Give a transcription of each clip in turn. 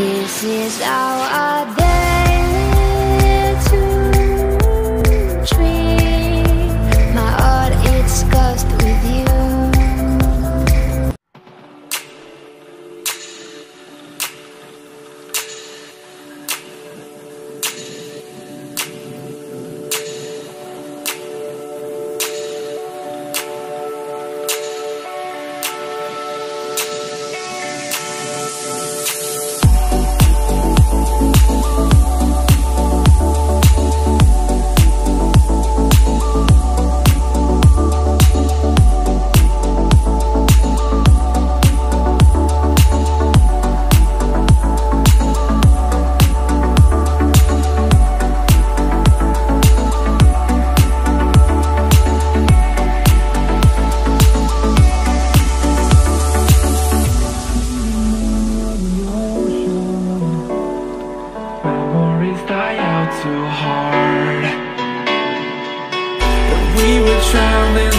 This is our day. too hard. That we were traveling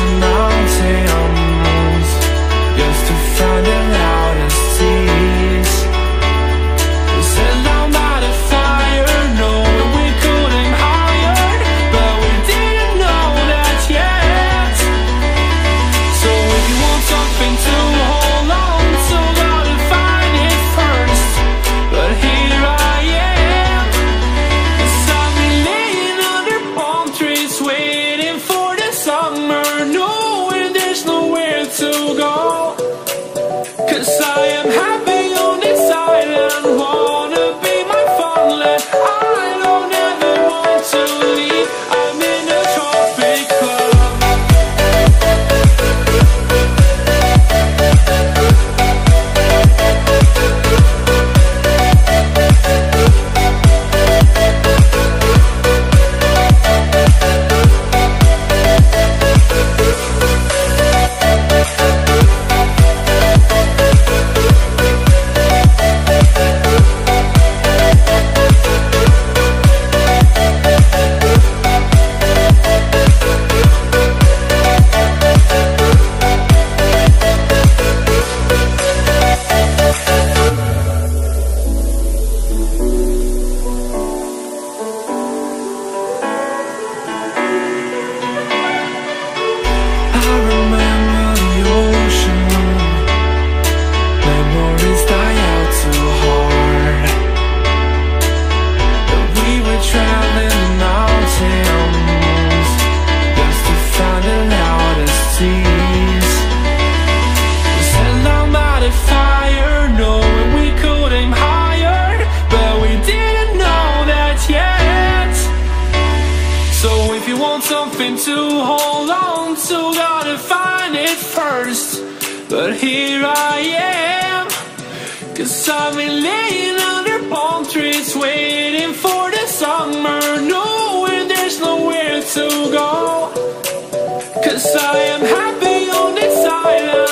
first. But here I am Cause I've been laying under palm trees Waiting for the summer. Knowing there's nowhere to go. Cause I am happy on this island.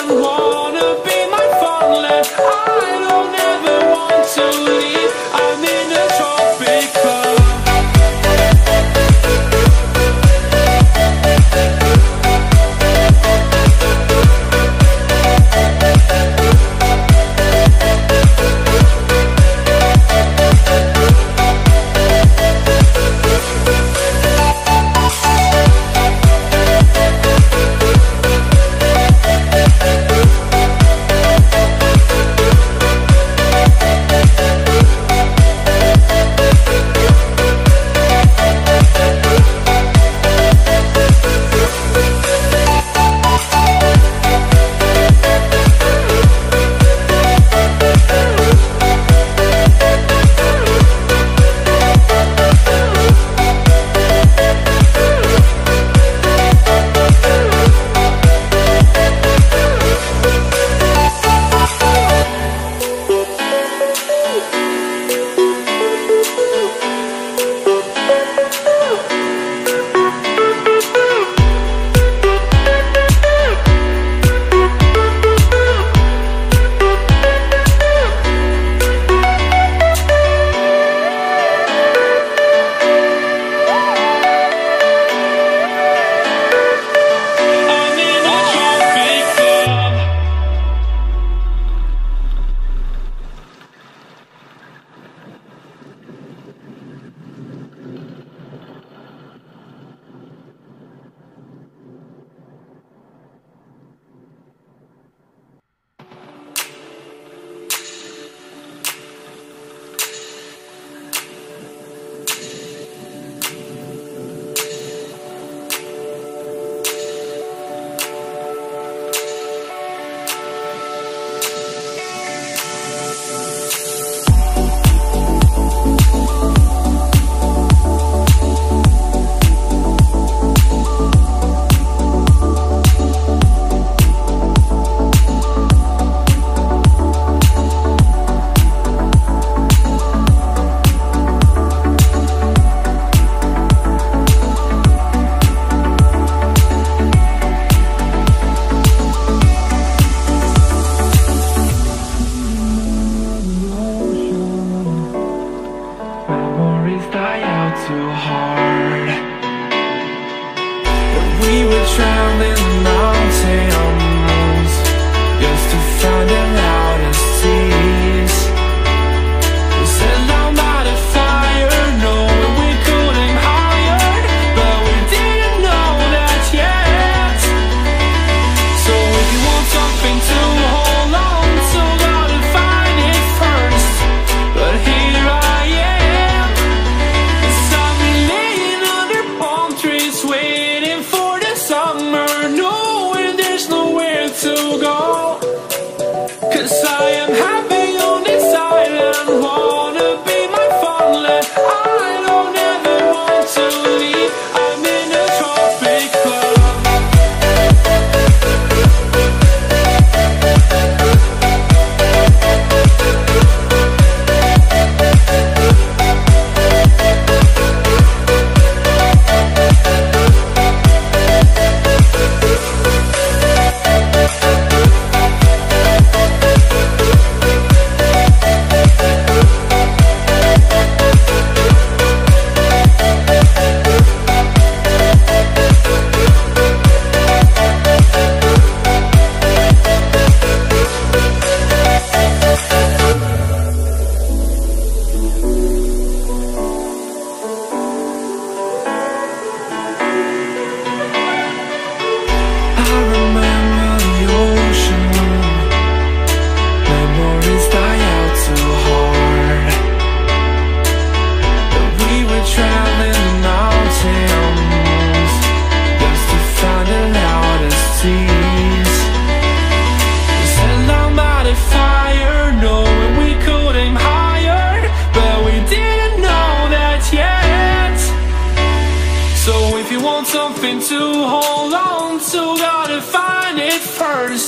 hard That we were drowning in mountain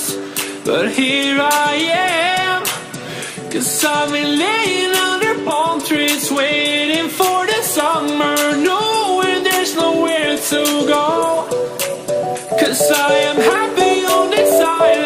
lost, but here I am. Cause I've been laying under palm trees, waiting for the summer, knowing there's nowhere to go. Cause I am happy on this island.